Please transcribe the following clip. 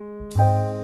Música